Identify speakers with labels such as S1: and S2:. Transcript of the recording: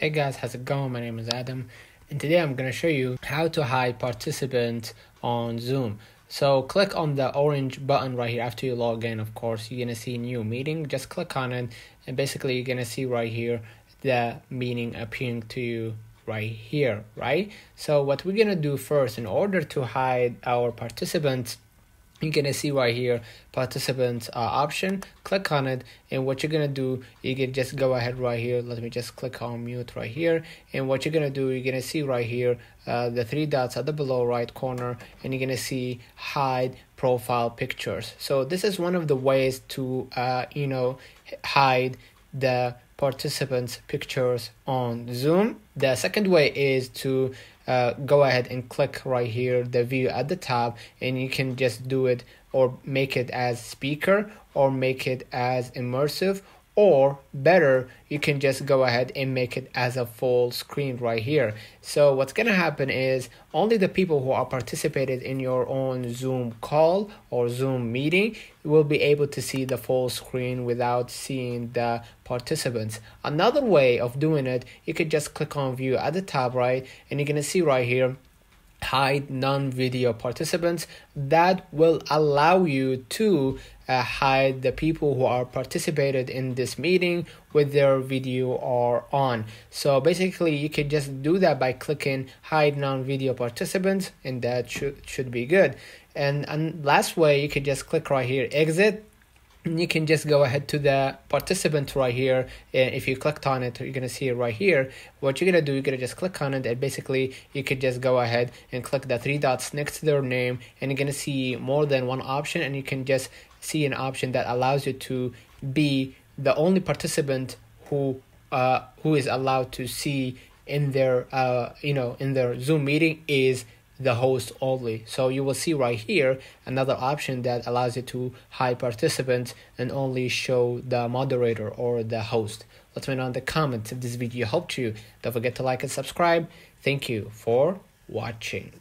S1: Hey guys, how's it going? My name is Adam, and today I'm going to show you how to hide participants on Zoom. So click on the orange button right here after you log in, of course. You're going to see new meeting. Just click on it, and basically you're going to see right here the meeting appearing to you right here, right? So what we're going to do first, in order to hide our participants, you're gonna see right here participants uh, option. Click on it and what you're gonna do you can just go ahead right here. Let me just click on mute right here. And what you're gonna do you're gonna see right here uh, the three dots at the below right corner and you're gonna see hide profile pictures. So this is one of the ways to uh, you know hide the participants pictures on zoom. The second way is to uh, go ahead and click right here the view at the top and you can just do it or make it as speaker or make it as immersive or better you can just go ahead and make it as a full screen right here. So what's gonna happen is only the people who are participated in your own zoom call or zoom meeting will be able to see the full screen without seeing the participants. Another way of doing it you could just click on view at the top right and you're gonna see right here hide non-video participants that will allow you to uh, hide the people who are participated in this meeting with their video or on. So basically you can just do that by clicking hide non-video participants and that should should be good. And and last way you can just click right here exit you can just go ahead to the participant right here. And if you clicked on it you're gonna see it right here. What you're gonna do you're gonna just click on it and basically you could just go ahead and click the three dots next to their name and you're gonna see more than one option and you can just see an option that allows you to be the only participant who uh, who is allowed to see in their uh, you know in their zoom meeting is the host only. So you will see right here another option that allows you to hide participants and only show the moderator or the host. Let me know in the comments if this video helped you. Don't forget to like and subscribe. Thank you for watching.